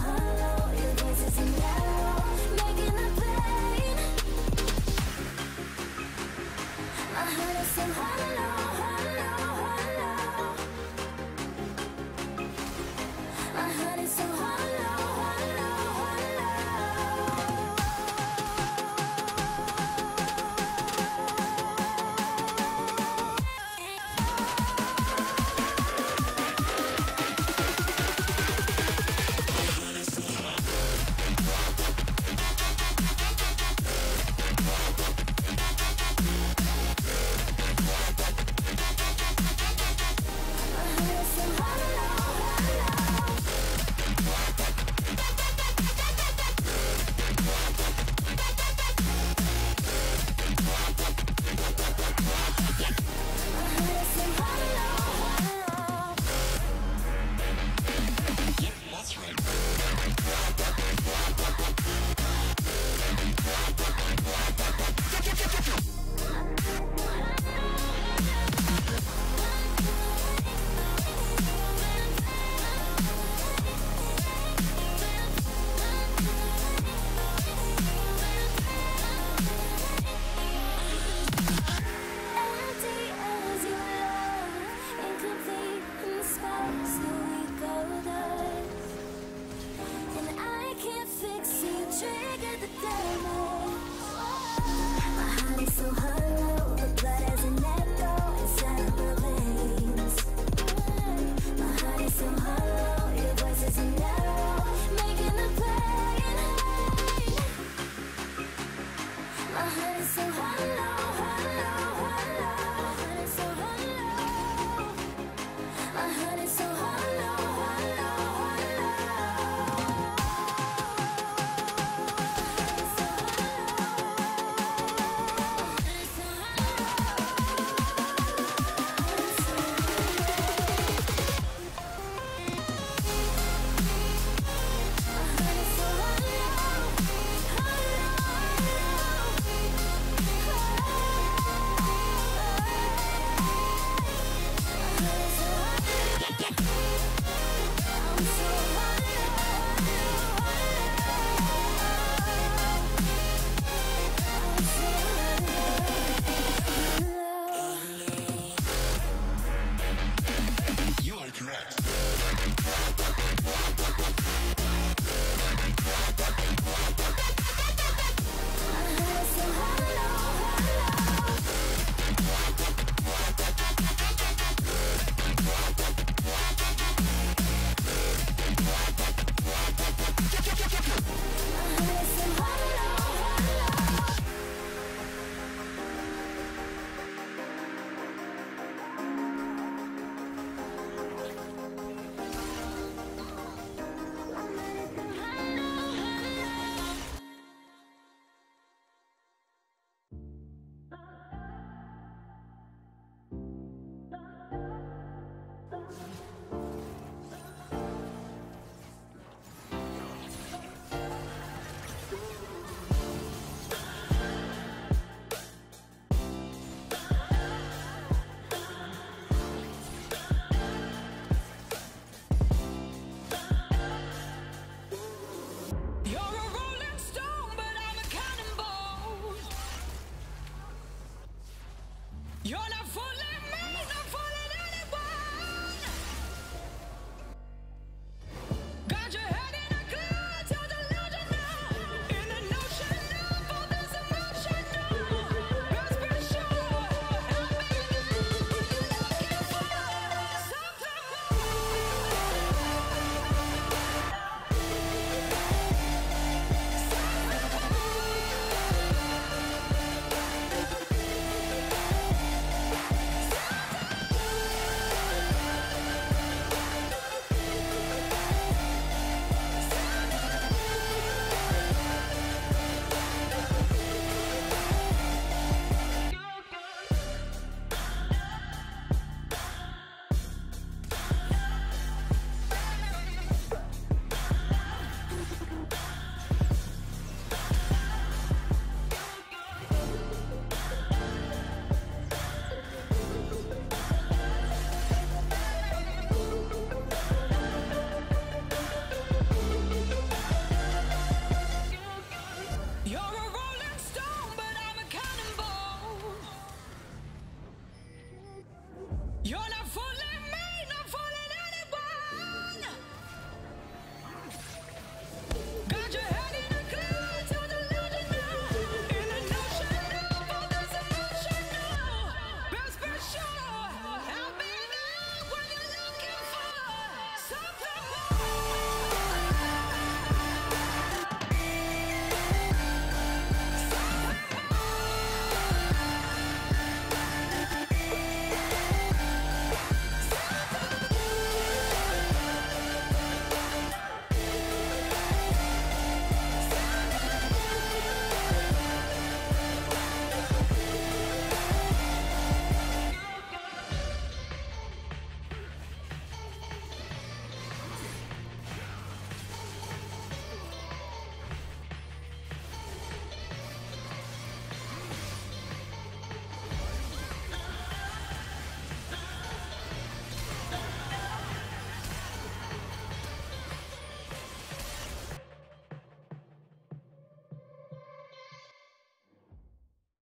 Hello, your voice is in love. it's so You're not full.